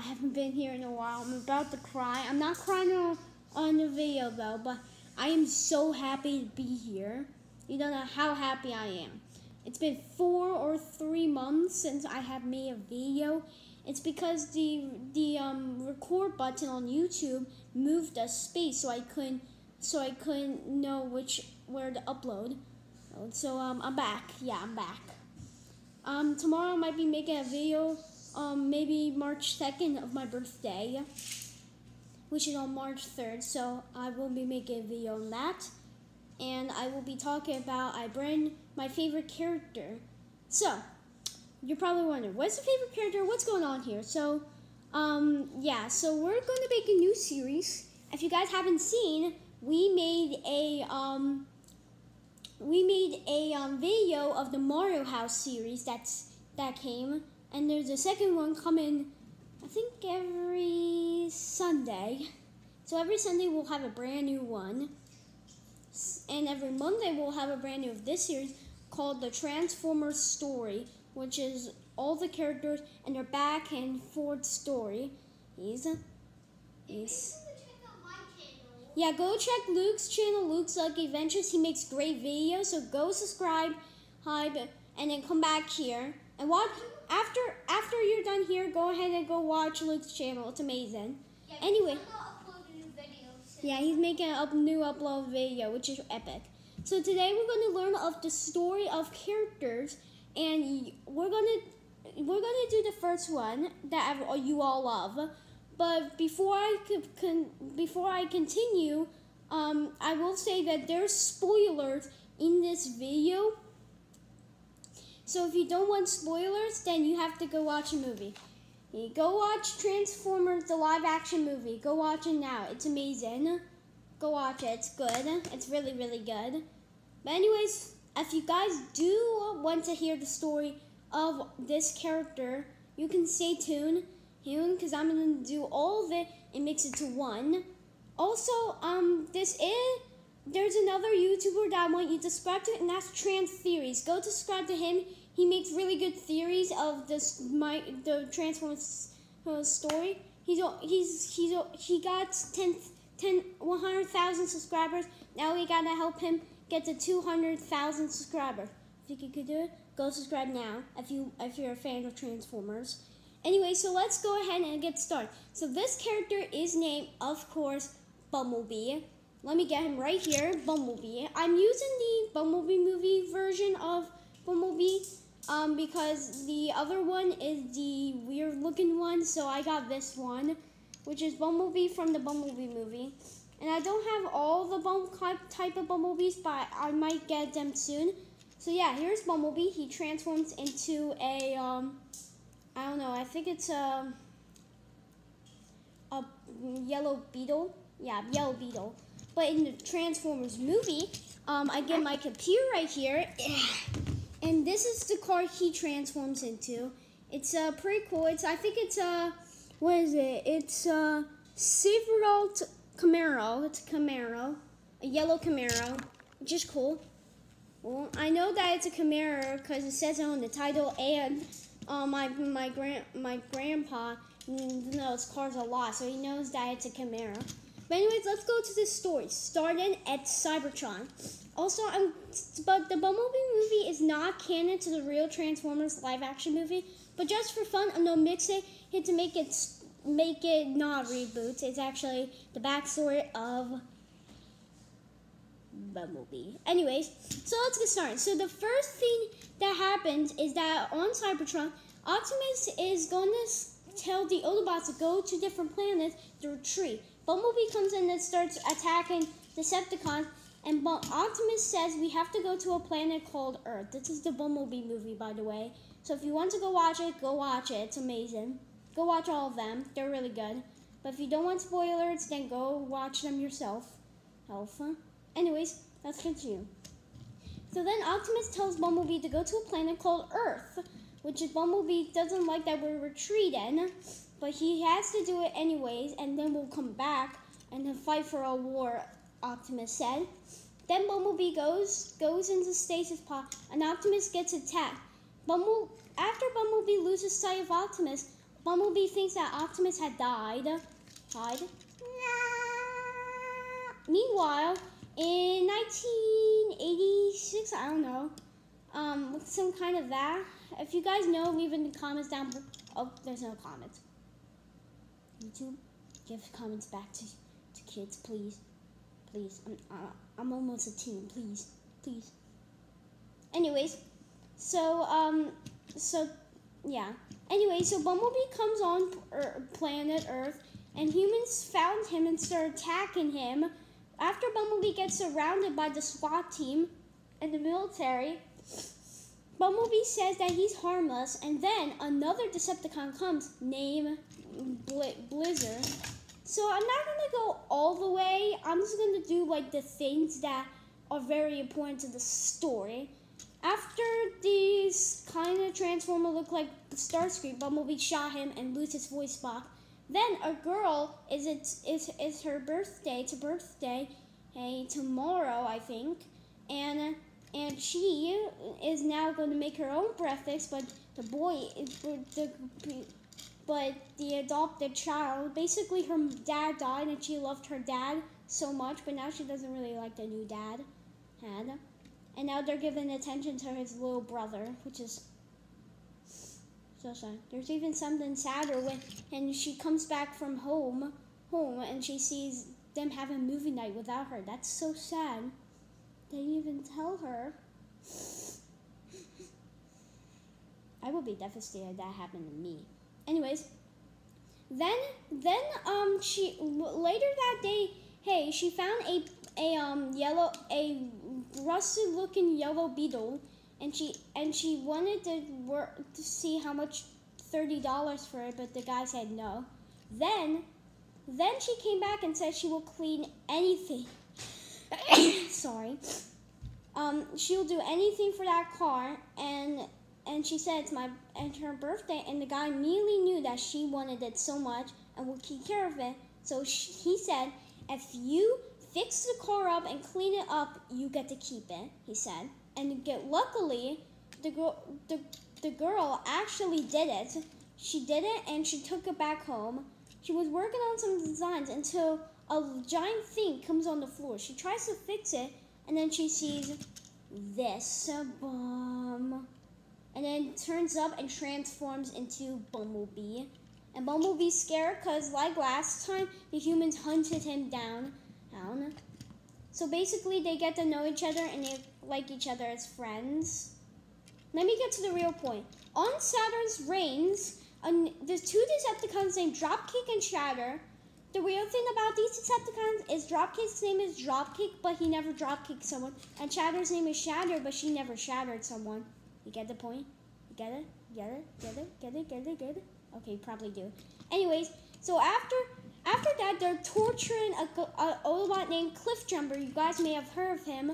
I haven't been here in a while. I'm about to cry. I'm not crying on, on the video though, but I am so happy to be here. You don't know how happy I am. It's been four or three months since I have made a video. It's because the the um, record button on YouTube moved a space, so I couldn't so I couldn't know which where to upload. So um, I'm back. Yeah, I'm back. Um, tomorrow I might be making a video. Um, maybe March second of my birthday, which is on March third. So I will be making a video on that, and I will be talking about I bring my favorite character. So you're probably wondering, what's the favorite character? What's going on here? So, um, yeah. So we're going to make a new series. If you guys haven't seen, we made a um we made a um, video of the Mario House series that's that came, and there's a second one coming. I think every Sunday. So every Sunday we'll have a brand new one, and every Monday we'll have a brand new of this series called the Transformers Story, which is all the characters and their back and forth story. He's, he's yeah, go check Luke's channel, Luke's Lucky Adventures. He makes great videos, so go subscribe, hype, and then come back here and watch. After after you're done here, go ahead and go watch Luke's channel. It's amazing. Yeah, anyway, yeah, he's making a new upload video, which is epic. So today we're going to learn of the story of characters, and we're gonna we're gonna do the first one that you all love. But before I con- before I continue, um, I will say that there's spoilers in this video. So if you don't want spoilers, then you have to go watch a movie. Go watch Transformers, the live action movie. Go watch it now. It's amazing. Go watch it. It's good. It's really, really good. But anyways, if you guys do want to hear the story of this character, you can stay tuned because I'm going to do all of it and mix it to one. Also, um, this is, there's another YouTuber that I want you to subscribe to, and that's Trans Theories. Go subscribe to him. He makes really good theories of this, my, the Transformers uh, story. He's, he's, he's, he got 10, 10 100,000 subscribers. Now we gotta help him get to 200,000 subscribers. If you could do it, go subscribe now if you if you're a fan of Transformers. Anyway, so let's go ahead and get started. So this character is named, of course, Bumblebee. Let me get him right here, Bumblebee. I'm using the Bumblebee movie version of Bumblebee um, because the other one is the weird looking one, so I got this one, which is Bumblebee from the Bumblebee movie. And I don't have all the bum type of bumblebees, but I might get them soon. So yeah, here's Bumblebee. He transforms into a um, I don't know. I think it's a a yellow beetle. Yeah, yellow beetle. But in the Transformers movie, um, I get my computer right here, and this is the car he transforms into. It's uh, pretty cool. It's I think it's a uh, what is it? It's a Silverado Camaro. It's a Camaro, a yellow Camaro, is cool. Well, I know that it's a Camaro because it says it on the title and uh, my my grand my grandpa knows cars a lot, so he knows that it's a Camaro. But anyways, let's go to the story. Starting at Cybertron. Also, I'm, but the Bumblebee movie is not canon to the real Transformers live action movie. But just for fun, I'm gonna mix it here to make it make it not reboot. It's actually the backstory of Bumblebee. Anyways, so let's get started. So the first thing that happens is that on Cybertron, Optimus is going to tell the Autobots to go to different planets to retreat. Bumblebee comes in and starts attacking Decepticons, and but Optimus says we have to go to a planet called Earth. This is the Bumblebee movie, by the way. So if you want to go watch it, go watch it. It's amazing. Go watch all of them. They're really good. But if you don't want spoilers, then go watch them yourself. Alpha. Anyways, let's continue. So then Optimus tells Bumblebee to go to a planet called Earth, which is Bumblebee doesn't like that we're retreating, but he has to do it anyways, and then we'll come back and then fight for a war, Optimus said. Then Bumblebee goes goes into stasis pod, and Optimus gets attacked. Bumble after Bumblebee loses sight of Optimus, Bumblebee thinks that Optimus had died. Died. Meanwhile, in 1986, I don't know, um, with some kind of that. If you guys know, leave in the comments down. Oh, there's no comments. YouTube, give comments back to, to kids, please, please. I'm uh, I'm almost a teen, please, please. Anyways, so um, so yeah. Anyway, so Bumblebee comes on er, planet Earth, and humans found him and start attacking him. After Bumblebee gets surrounded by the SWAT team and the military, Bumblebee says that he's harmless, and then another Decepticon comes, named Bli- Blizzard. So I'm not gonna go all the way. I'm just gonna do like the things that are very important to the story. After these kind of transformer look like Starscream, Bumblebee shot him and lose his voice box. Then a girl is it is is her birthday. Her birthday, hey tomorrow I think, and and she is now going to make her own breakfast. But the boy is the but the adopted child basically her dad died and she loved her dad so much, but now she doesn't really like the new dad had. And now they're giving attention to his little brother, which is so sad. There's even something sadder when and she comes back from home home and she sees them having movie night without her. That's so sad. They even tell her. I would be devastated if that happened to me. Anyways, then then um she later that day, hey, she found a a um yellow a rusted looking yellow beetle and she and she wanted to work to see how much thirty dollars for it, but the guy said no. Then then she came back and said she will clean anything. Sorry. Um, she'll do anything for that car, and and she said it's my and her birthday, and the guy immediately knew that she wanted it so much and would take care of it. So she, he said, if you fix the car up and clean it up, you get to keep it. He said, and get luckily, the girl the the girl actually did it. She did it, and she took it back home. She was working on some designs until a giant thing comes on the floor. She tries to fix it, and then she sees this bomb. And then turns up and transforms into Bumblebee. And Bumblebee's scared because, like last time, the humans hunted him down. down. So basically, they get to know each other and they like each other as friends. Let me get to the real point. On Saturn's Reigns, there's two Decepticons named Dropkick and Shatter. The real thing about these Decepticons is Dropkick's name is Dropkick, but he never dropkicked someone. And Shatter's name is Shatter, but she never shattered someone. You get the point? You get it? Get it? Get it? Get it? Get it? Get it? Okay, probably do. Anyways, so after after that, they're torturing a, a Autobot named Cliffjumper. You guys may have heard of him.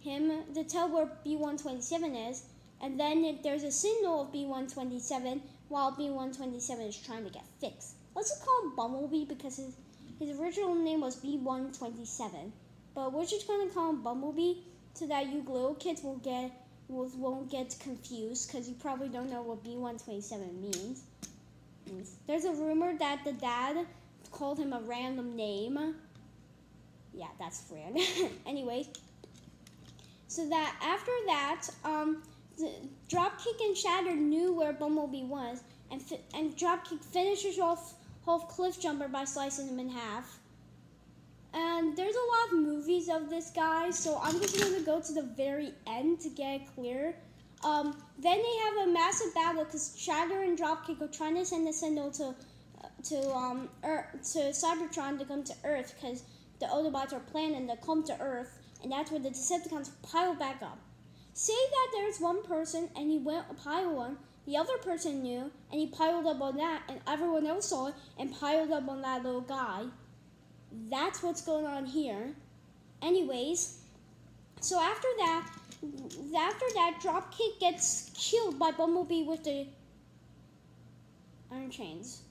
Him to tell where B127 is. And then there's a signal of B127 while B127 is trying to get fixed. Let's just call him Bumblebee because his, his original name was B127. But we're just going to call him Bumblebee so that you little kids will get won't get confused because you probably don't know what B127 means. There's a rumor that the dad called him a random name. Yeah, that's weird. Anyways, so that after that, um, Dropkick and Shatter knew where Bumblebee was, and and Dropkick finishes off off Cliffjumper by slicing him in half. And there's a lot of movies of this guy, so I'm just gonna go to the very end to get it clear. Um, then they have a massive battle because Shatter and Dropkick are trying to send a signal to to um to Cybertron to come to Earth because the Autobots are planning to come to Earth, and that's where the Decepticons pile back up. Say that there's one person and he went pile on, the other person knew, and he piled up on that, and everyone else saw it and piled up on that little guy. That's what's going on here. Anyways, so after that, after that, Dropkick gets killed by Bumblebee with the iron chains.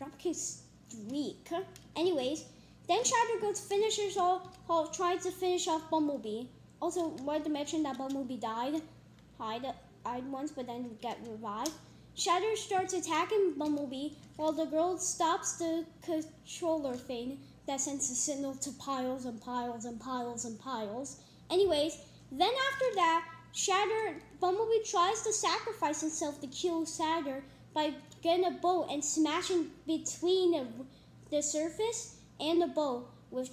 Dropkick's weak. Anyways, then Shatter goes finishes off, off tries to finish off Bumblebee. Also, wanted to mention that Bumblebee died, died, died once, but then get revived. Shatter starts attacking Bumblebee while the girl stops the controller thing that sends a signal to piles and piles and piles and piles. Anyways, then after that, Shatter Bumblebee tries to sacrifice himself to kill Shatter by getting a boat and smashing between the, the surface and the boat with,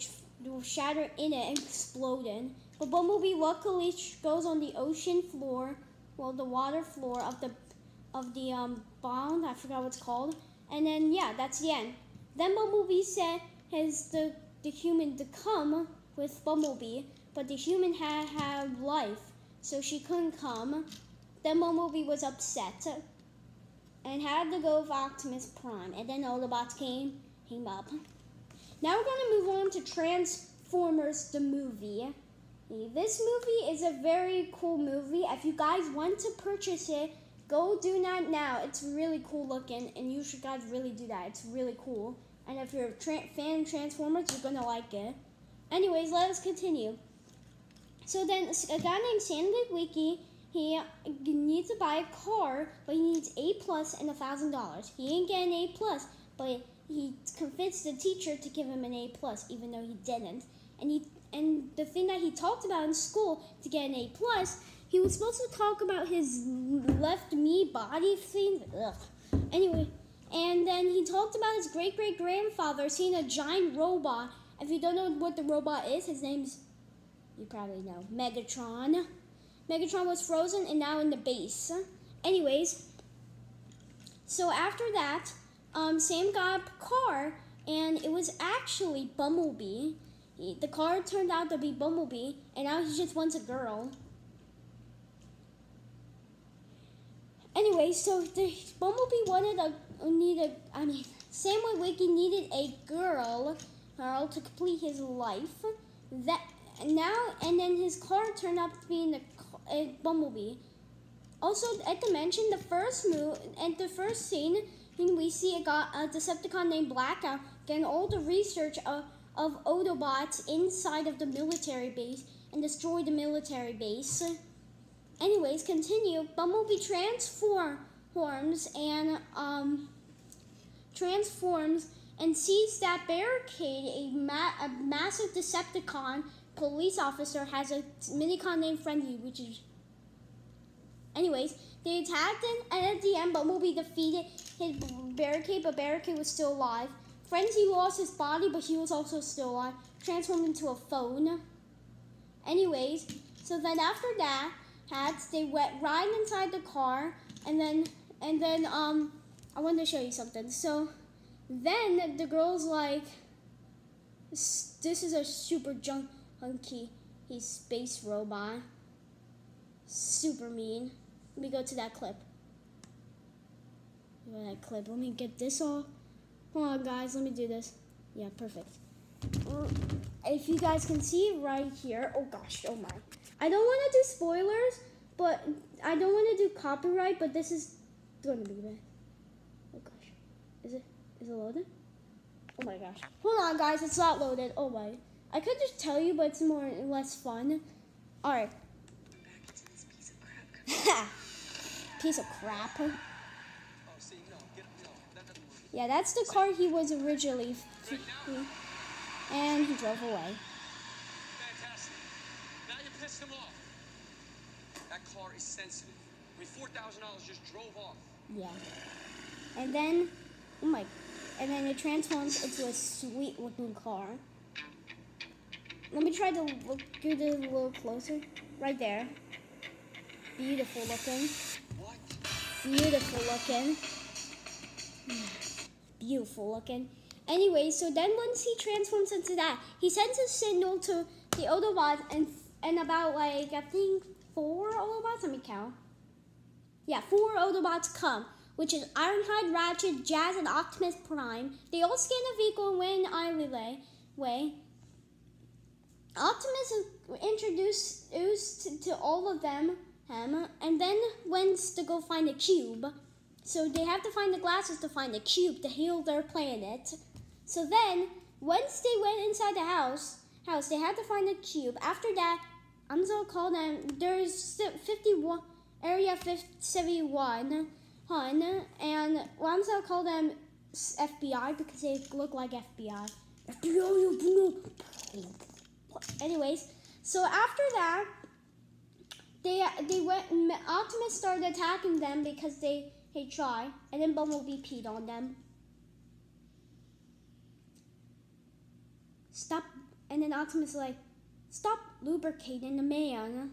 Shatter in it and exploding. But Bumblebee luckily goes on the ocean floor, well, the water floor of the of the um bond. I forgot what's called. And then yeah, that's the end. Then Bumblebee said has the the human to come with Bumblebee, but the human had had life, so she couldn't come. Then Bumblebee was upset and had to go with Optimus Prime, and then Autobots came came up. Now we're gonna move on to Transformers the movie. This movie is a very cool movie. If you guys want to purchase it, go do that now. It's really cool looking, and you should guys really do that. It's really cool. And if you're a tra- fan of Transformers, you're gonna like it. Anyways, let us continue. So then, a guy named Sam Witwicky, he needs to buy a car, but he needs A plus and a thousand dollars. He ain't getting A plus, but he convinced the teacher to give him an A plus, even though he didn't. And he and the thing that he talked about in school to get an A plus, he was supposed to talk about his left knee body thing. Ugh. Anyway, and then he talked about his great great grandfather seeing a giant robot. If you don't know what the robot is, his name's you probably know Megatron. Megatron was frozen and now in the base. Anyways, so after that, um, Sam got a car, and it was actually Bumblebee. He, the car turned out to be Bumblebee, and now he just wants a girl. Anyway, so the Bumblebee wanted a needed. I mean, Sam Witwicky needed a girl, girl to complete his life. That now and then his car turned out to be in the a Bumblebee. Also, at the mention, the first move and the first scene, we see a, a Decepticon named Blackout getting all the research of, of Autobots inside of the military base and destroy the military base. Anyways, continue. Bumblebee transforms and um transforms and sees that barricade a, ma- a massive Decepticon police officer has a minicon named Frenzy, which is. Anyways, they attacked him, and at the end, Bumblebee defeated his barricade, but barricade was still alive. Frenzy lost his body, but he was also still alive. Transformed into a phone. Anyways, so then after that, hats they went right inside the car, and then and then um, I wanted to show you something. So then the girl's like, "This is a super junk." Hunky, he's space robot. Super mean. Let me go to that clip. Go that clip. Let me get this all. Hold on, guys. Let me do this. Yeah, perfect. If you guys can see right here. Oh gosh. Oh my. I don't want to do spoilers, but I don't want to do copyright. But this is going to be bad. Oh gosh. Is it? Is it loaded? Oh my gosh. Hold on, guys. It's not loaded. Oh my. I could just tell you, but it's more less fun. All right. piece of crap. Yeah, that's the car he was originally, and he drove away. Fantastic. Now you pissed him off. Is sensitive. I mean, four thousand dollars just drove off. Yeah. And then, oh my, and then it transforms into a sweet looking car. Let me try to look, get it a little closer. Right there. Beautiful looking. What? Beautiful looking. Beautiful looking. Anyway, so then once he transforms into that, he sends a signal to the Autobots and and about like I think four Autobots. Let me count. Yeah, four Autobots come, which is Ironhide, Ratchet, Jazz, and Optimus Prime. They all scan the vehicle and win alleyway. Way. Optimus is introduced to, to all of them, him, and then went to go find a cube. So they have to find the glasses to find the cube to heal their planet. So then, once they went inside the house, house they had to find the cube. After that, I'm so called them. There's 51 area 71 hun, and well, I'm gonna call them FBI because they look like FBI. Anyways, so after that, they they went. Optimus started attacking them because they they try, and then Bumblebee peed on them. Stop, and then Optimus like, stop lubricating the man.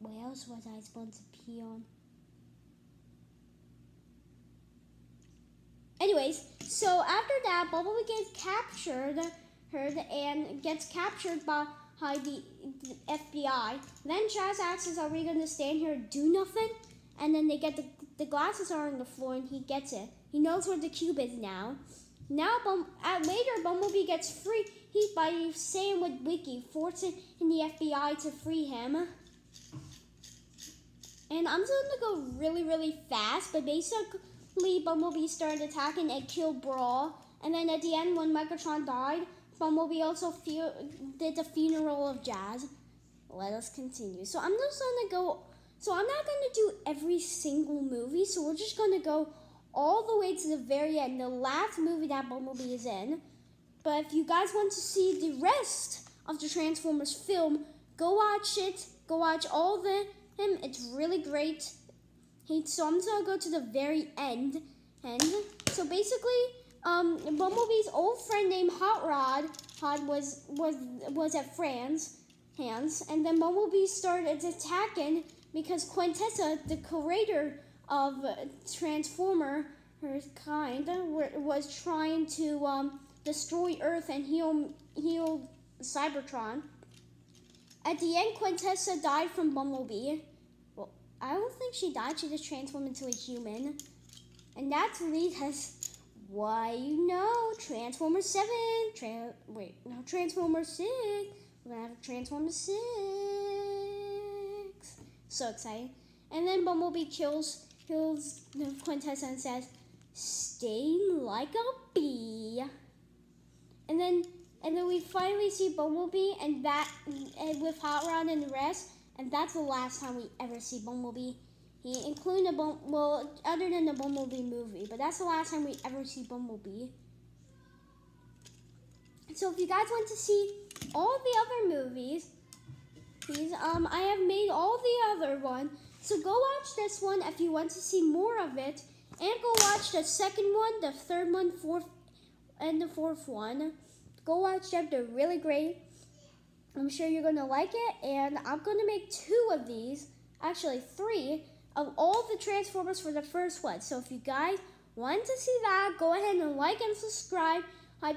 What else was I supposed to pee on? Anyways, so after that, Bumblebee gets captured, and gets captured by the, FBI. Then Chaz asks, "Are we gonna stand here and do nothing?" And then they get the the glasses are on the floor, and he gets it. He knows where the cube is now. Now, Bum, at later, Bumblebee gets free. By Sam Witwicky, forcing in the FBI to free him. And I'm just gonna go really, really fast, but basically, Bumblebee started attacking and killed Brawl. And then at the end, when Megatron died, Bumblebee also fu- did the funeral of Jazz. Let us continue. So I'm just gonna go. So I'm not gonna do every single movie. So we're just gonna go all the way to the very end, the last movie that Bumblebee is in. But if you guys want to see the rest of the Transformers film, go watch it. Go watch all the him. It's really great. He, so I'm gonna go to the very end. And so basically, um, Bumblebee's old friend named Hot Rod, Hot was was was at Fran's hands, and then Bumblebee started attacking because Quintessa, the creator of Transformer, her kind, was trying to um, destroy Earth and heal heal Cybertron. At the end, Quintessa died from Bumblebee. Well, I don't think she died. She just transformed into a human. And that's leads us why you know Transformers 7. Tran- wait, no, Transformers 6. We're gonna have Transformers 6. So exciting. And then Bumblebee kills Quintessa and says, Sting like a bee. And then and then we finally see Bumblebee and that and with Hot Rod and the rest, and that's the last time we ever see Bumblebee. He including the Bum- well, other than the Bumblebee movie, but that's the last time we ever see Bumblebee. So if you guys want to see all the other movies, please, um, I have made all the other one. So go watch this one if you want to see more of it, and go watch the second one, the third one, fourth, and the fourth one. Go watch them; they're really great. I'm sure you're gonna like it, and I'm gonna make two of these, actually three, of all the Transformers for the first one. So if you guys want to see that, go ahead and like and subscribe.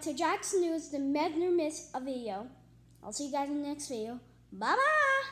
To Jacks News, the Never Miss a video. I'll see you guys in the next video. Bye bye!